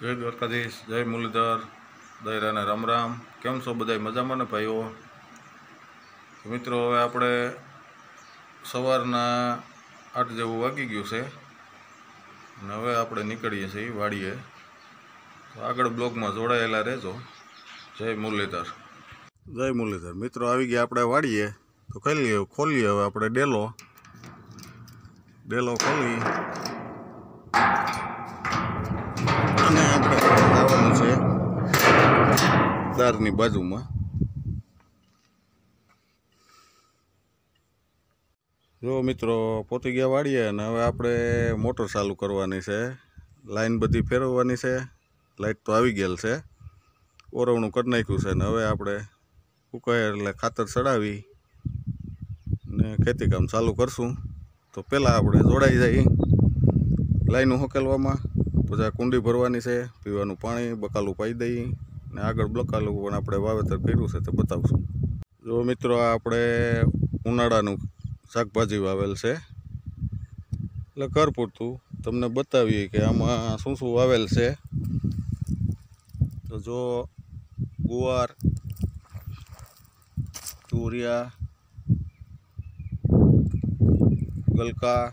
જય દ્વારકાધીશ, જય મુરલીધર દયરાને રામ રામ. કેમ છો બધા મજામાં ને ભાઈઓ? મિત્રો, હવે આપણે સવારના આઠ જેવું વાગી ગયું છે. અને હવે આપણે નીકળીએ છીએ વાડીએ. તો આગળ બ્લોગમાં જોડાયેલા રહેજો. જય મુરલીધર. જય મુરલીધર. મિત્રો, આવી ગયા આપણે વાડીએ. તો ખોલીએ ખોલીએ હવે આપણે ડેલો. ડેલો ખોલી. દારની બાજુમાં. જો મિત્રો પોતી ગયા વાળીએ અને હવે આપણે મોટર ચાલુ કરવાની છે. લાઈન બધી ફેરવવાની છે. લાઇટ તો આવી ગયેલ છે. ઓરવણું કરી નાખ્યું છે ને હવે આપણે ઉકાય એટલે ખાતર ચડાવી ને ખેતી કામ ચાલુ કરશું. તો પહેલાં આપણે જોડાઈ જઈએ. લાઈનું હકેલવામાં. પછી કુંડી ભરવાની છે, પીવાનું પાણી, બકાલું પાઈ દઈએ. ને આગળ બકાલું પણ આપણે વાવેતર કર્યું છે તે બતાવશું. જો મિત્રો આપણે ઉનાળાનું શાકભાજી વાવેલ છે. એટલે ઘર પૂરતું તમને બતાવીએ કે આમાં શું શું વાવેલ છે. તો જો ગુવાર, તુરિયા, ગલકા,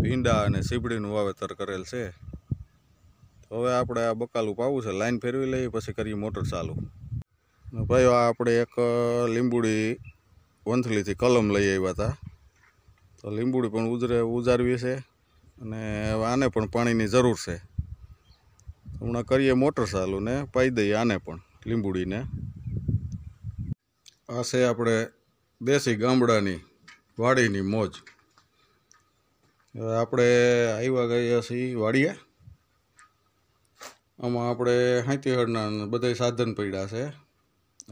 ભીંડા અને સીબડીનું વાવેતર કરેલ છે. હવે આપણે આ બકાલું પાવું છે, લાઈન ફેરવી લઈએ, પછી કરીએ મોટર ચાલુ. ને ભાઈઓ, આ આપણે એક લીંબુડી વંથલીથી કલમ લઈ આવ્યા હતા. તો લીંબુડી પણ ઉજરે, ઉજારવી છે અને આને પણ પાણીની જરૂર છે. હમણાં કરીએ મોટર ચાલુ ને પાઈ દઈએ આને પણ, લીંબુડીને. આ છે આપણે દેશી ગામડાની વાડીની મોજ. આપણે આવ્યા ગયા છીએ વાડીએ. આમાં આપણે હાંતી હળના બધા સાધન પડ્યા છે.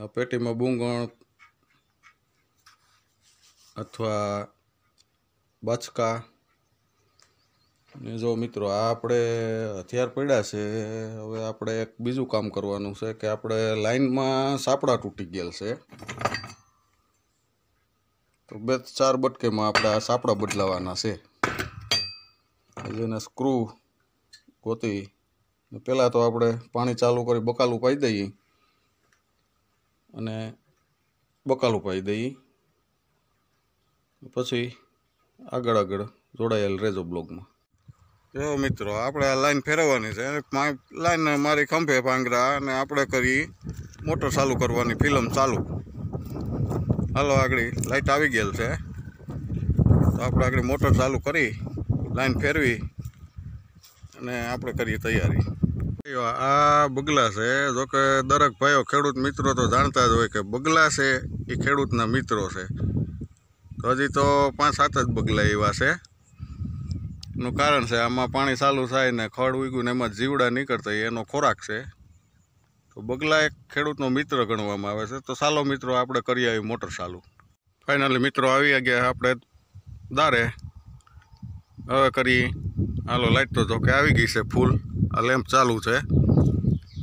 આ પેટીમાં બૂંગણ અથવા બાચકા. ને જો મિત્રો, આ આપણે હથિયાર પડ્યા છે, હવે આપણે એક બીજું કામ કરવાનું છે કે આપણે લાઈનમાં સાપડા તૂટી ગયેલ છે. તો બે ચાર બટકેમાં આપણે આ સાપડા બદલાવાના છે. જેને સ્ક્રૂ ગોતી પહેલાં તો આપણે પાણી ચાલુ કરી બકાલું પાઈ દઈએ અને બકાલું પાઈ દઈએ. પછી આગળ આગળ જોડાયેલ રહેજો બ્લોગમાં જો મિત્રો, આપણે આ લાઈન ફેરવવાની છે. લાઈન મારી ખંભે ભાંગરા અને આપણે કરી મોટર ચાલુ કરવાની ફિલ્મ ચાલુ. હાલો, આગળ લાઇટ આવી ગયેલ છે. તો આપણે આગળ મોટર ચાલુ કરી, લાઈન ફેરવી અને આપણે કરીએ તૈયારી. આ બગલા છે. જોકે દરેક ભાઈઓ ખેડૂત મિત્રો તો જાણતા જ હોય કે બગલા છે એ ખેડૂતના મિત્રો છે. તો હજી તો પાંચ સાત જ બગલા એવા છે. નું કારણ છે આમાં પાણી ચાલુ થાય ને ખડ ઉગ્યું ને એમાં જીવડા નીકળતા એનો ખોરાક છે. તો બગલા એક ખેડૂતનો મિત્ર ગણવામાં આવે છે. તો સાલો મિત્રો, આપણે કરી આવી મોટર ચાલુ. ફાઇનલી મિત્રો, આવી ગયા આપણે દારે. હવે કરી હાલો લાઈટ તો જો કે આવી ગઈ છે ફૂલ આ લેમ્પ ચાલુ છે.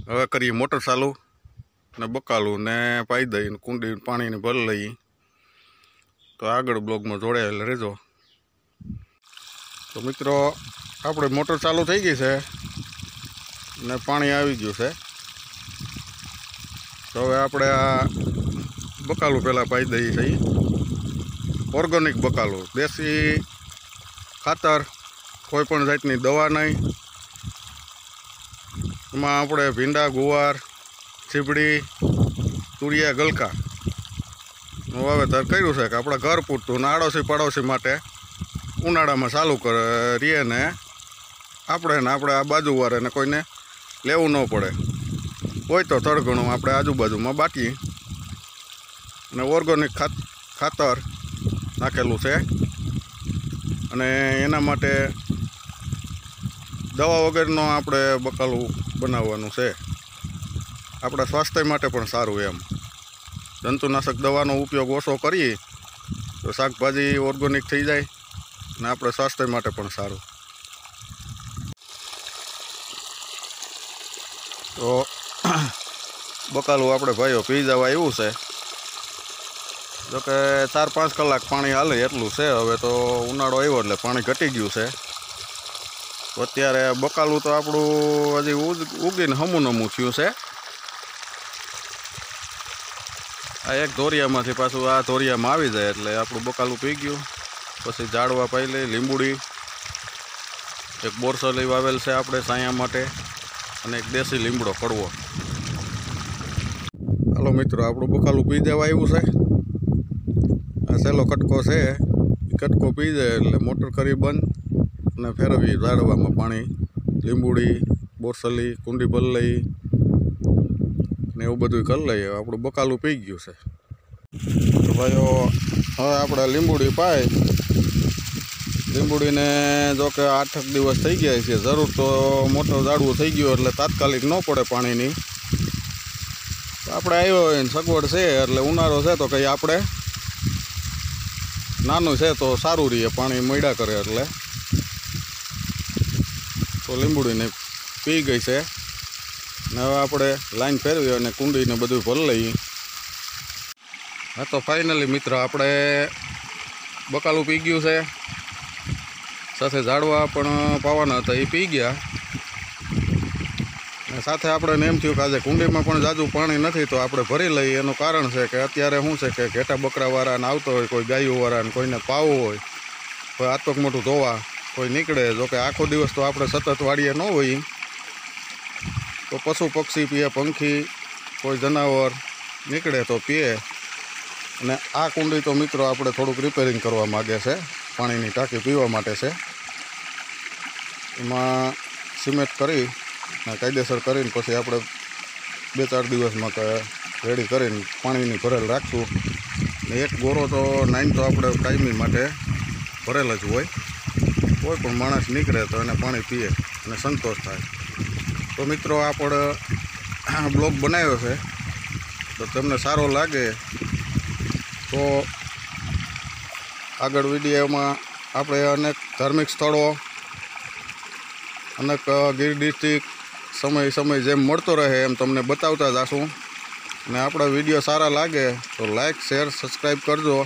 હવે કરીએ મોટર ચાલુ ને બકાલું ને પાઈ દઈએ કુંડી પાણીને ભર લઈએ. તો આગળ બ્લોગમાં જોડાયેલ રહેજો. તો મિત્રો, આપણે મોટર ચાલુ થઈ ગઈ છે ને પાણી આવી ગયું છે. તો હવે આપણે આ બકાલું પહેલાં પાઈ દઈએ છીએ. ઓર્ગેનિક બકાલું, દેશી ખાતર, કોઈ પણ જાતની દવા નહીં. એમાં આપણે ભીંડા, ગુવાર, ચીબડી, તુરિયા, ગલકા નું વાવેતર કર્યું છે કે આપણે ઘર પૂરતું ને આડોશી પાડોશી માટે ઉનાળામાં ચાલુ કરીએ ને આપણે ને આપણે આ બાજુવાળાને કોઈને લેવું ન પડે. હોય તો તળઘણું આપણે આજુબાજુમાં બાકી અને ઓર્ગોનિક ખાતર નાખેલું છે. અને એના માટે દવા વગરનો આપણે બકાલું બનાવવાનું છે. આપણા સ્વાસ્થ્ય માટે પણ સારું એમ. જંતુનાશક દવાનો ઉપયોગ ઓછો કરીએ તો શાકભાજી ઓર્ગોનિક થઈ જાય ને આપણે સ્વાસ્થ્ય માટે પણ સારું. તો બકાલું આપણે ભાઈઓ પી જવા એવું છે. જોકે ચાર પાંચ કલાક પાણી હાલે એટલું છે, હવે તો ઉનાળો આવ્યો એટલે પાણી ઘટી ગયું છે. તો અત્યારે બકાલું તો આપણું હજી ઉગ- ઉગીને હમું નમું થયું છે. આ એક ધોરિયામાંથી પાછું આ ધોરિયામાં આવી જાય એટલે આપણું બકાલું પી ગયું. પછી ઝાડવા પાઈ લીંબુડી, એક બોરસલી વાવેલ છે આપણે સાયા માટે અને એક દેશી લીમડો કડવો. હાલો મિત્રો, આપણું બકાલું પી જવા આવ્યું છે. આ સહેલો કટકો છે. કટકો પી જાય એટલે મોટર કરી બંધ. અને ફેરવી ઝાડવામાં પાણી, લીંબુડી, બોરસલી કુંડી બલ્લઈ ને એવું બધું કરી લઈએ. આપણું બકાલું પી ગયું છે. તો ભાઈઓ, હવે આપણે લીંબુડી પાય. લીંબુડીને જો કે આઠક દિવસ થઈ ગયા છે. જરૂર તો મોટો ઝાડવું થઈ ગયું એટલે તાત્કાલિક ન પડે પાણીની. આપણે આવ્યો હોય સગવડ છે એટલે ઉનાળો છે તો કંઈ આપણે, નાનું છે તો સારું રહીએ પાણી મળ્યા કરે એટલે. તો લીંબુડીને પી ગઈ છે. ને હવે આપણે લાઈન ફેરવી અને કુંડીને બધું ભરી લઈએ. હા, તો ફાઇનલી મિત્ર, આપણે બકાલું પી ગયું છે. સાથે ઝાડવા પણ પાવાના હતા, એ પી ગયા. સાથે આપણે એમ થયું કે આજે કુંડીમાં પણ જાજુ પાણી નથી, તો આપણે ભરી લઈએ. એનું કારણ છે કે અત્યારે શું છે કે ઘેટા બકરાવાળાને આવતો હોય કોઈ ગાયોવાળાને કોઈને પાવું હોય કોઈ આતોક મોટું ધોવા કોઈ નીકળે, જો કે આખો દિવસ તો આપણે સતત વાડીએ ન હોઈએ તો પશુ પક્ષી પીએ, પંખી, કોઈ જનાવર નીકળે તો પીએ. અને આ કુંડી તો મિત્રો આપણે થોડુંક રિપેરિંગ કરવા માગે છે, પાણીની ટાંકી પીવા માટે છે. એમાં સિમેન્ટ કરી કાયદેસર કરીને પછી આપણે બે ચાર દિવસમાં કે રેડી કરીને પાણીની ભરેલ રાખશું. ને એક ગોરો તો નાઈન તો આપણે કાયમી માટે ભરેલ જ હોય. કોઈ પણ માણસ નીકળે તો એને પાણી પીએ અને સંતોષ થાય. તો મિત્રો આપણે બ્લોગ બનાવ્યો છે. તો તમને સારો લાગે તો આગળ વિડીયોમાં આપણે અનેક ધાર્મિક સ્થળો, અનેક ગીર ડિસ્ટ્રિક્ટ સમય સમય જેમ મળતો રહે એમ તમને બતાવતા જશું. અને આપણા વીડિયો સારા લાગે તો લાઇક શેર, સબસ્ક્રાઈબ કરજો.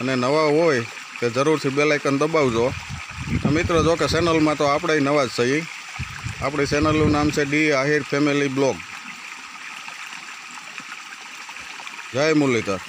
અને નવા હોય કે જરૂરથી બેલાઇકન દબાવજો. તો મિત્રો જો કે ચેનલમાં તો આપણે નવા જ છીએ. આપણી ચેનલનું નામ છે ડી આહિર ફેમિલી બ્લોગ જય મુરલીધર.